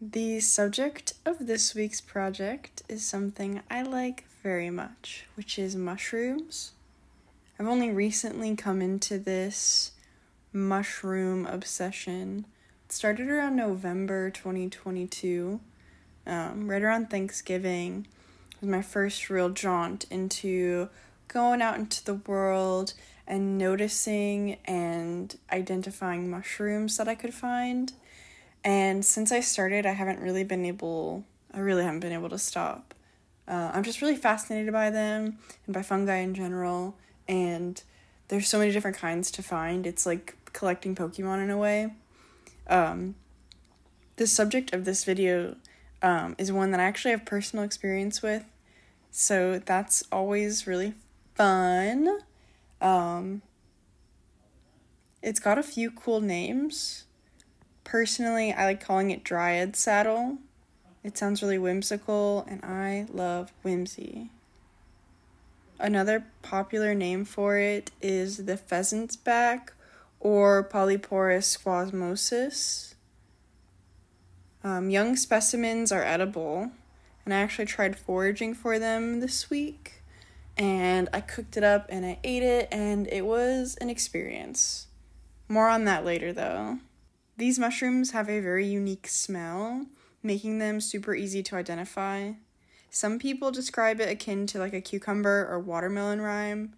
The subject of this week's project is something I like very much, which is mushrooms. I've only recently come into this mushroom obsession. It started around November 2022, um, right around Thanksgiving. It was my first real jaunt into going out into the world and noticing and identifying mushrooms that I could find and since I started, I haven't really been able, I really haven't been able to stop. Uh, I'm just really fascinated by them and by fungi in general. And there's so many different kinds to find. It's like collecting Pokemon in a way. Um, the subject of this video um, is one that I actually have personal experience with. So that's always really fun. Um, it's got a few cool names. Personally, I like calling it Dryad Saddle. It sounds really whimsical, and I love whimsy. Another popular name for it is the pheasant's back or Polyporus squamosus. Um, young specimens are edible, and I actually tried foraging for them this week. And I cooked it up and I ate it, and it was an experience. More on that later, though. These mushrooms have a very unique smell, making them super easy to identify. Some people describe it akin to like a cucumber or watermelon rind.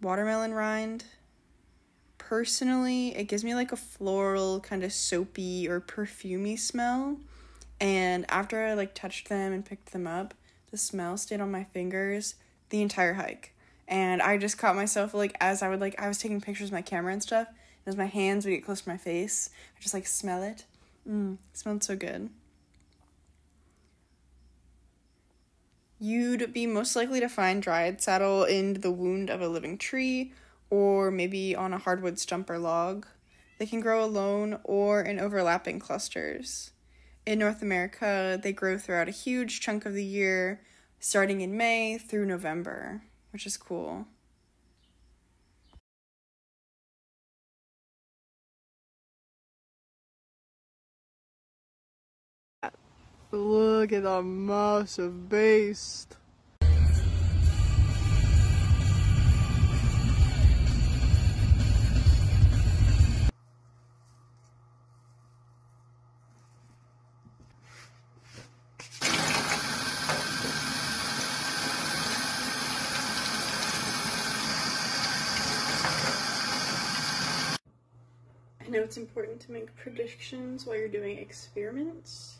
Watermelon rind. Personally, it gives me like a floral, kind of soapy or perfumy smell. And after I like touched them and picked them up, the smell stayed on my fingers the entire hike. And I just caught myself like as I would like I was taking pictures with my camera and stuff, as my hands would get close to my face, I just like smell it. Mmm, it smelled so good. You'd be most likely to find Dryad saddle in the wound of a living tree or maybe on a hardwood stump or log. They can grow alone or in overlapping clusters. In North America, they grow throughout a huge chunk of the year, starting in May through November, which is cool. Look at the massive beast. I know it's important to make predictions while you're doing experiments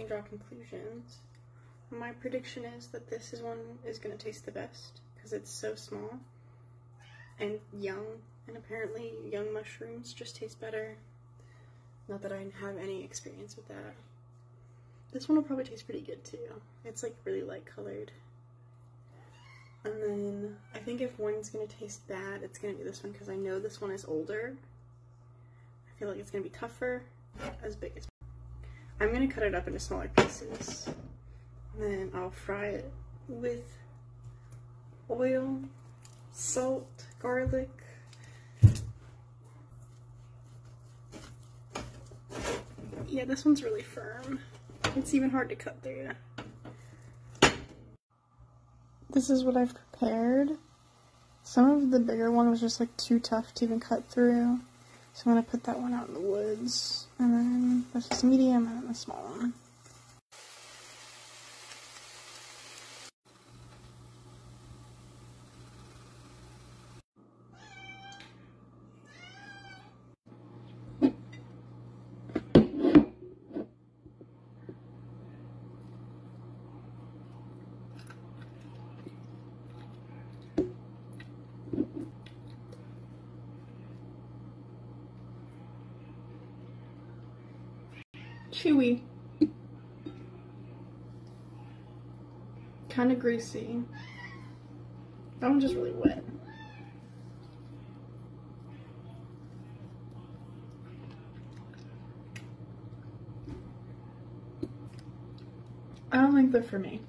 can draw conclusions. My prediction is that this is one is going to taste the best because it's so small and young, and apparently young mushrooms just taste better. Not that I have any experience with that. This one will probably taste pretty good too. It's like really light colored. And then I think if one's gonna taste bad, it's gonna be this one because I know this one is older. I feel like it's gonna be tougher, as big as I'm gonna cut it up into smaller pieces. And then I'll fry it with oil, salt, garlic. Yeah, this one's really firm. It's even hard to cut through. This is what I've prepared. Some of the bigger one was just like too tough to even cut through. So I'm gonna put that one out in the woods. And then this is medium and then the small one. Chewy. Kind of greasy. That one's just really wet. I don't think they're for me.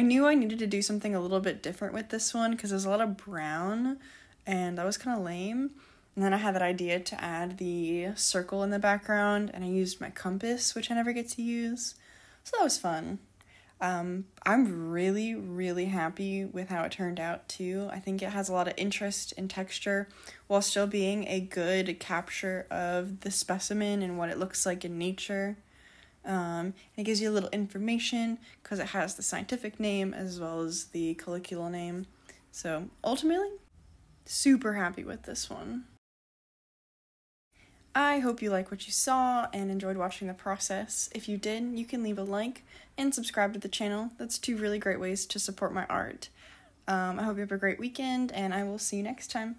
I knew I needed to do something a little bit different with this one because there's a lot of brown and that was kind of lame. And then I had that idea to add the circle in the background and I used my compass, which I never get to use. So that was fun. Um, I'm really, really happy with how it turned out too. I think it has a lot of interest and texture while still being a good capture of the specimen and what it looks like in nature. Um, it gives you a little information because it has the scientific name as well as the colloquial name. So ultimately, super happy with this one. I hope you like what you saw and enjoyed watching the process. If you did, you can leave a like and subscribe to the channel. That's two really great ways to support my art. Um, I hope you have a great weekend, and I will see you next time.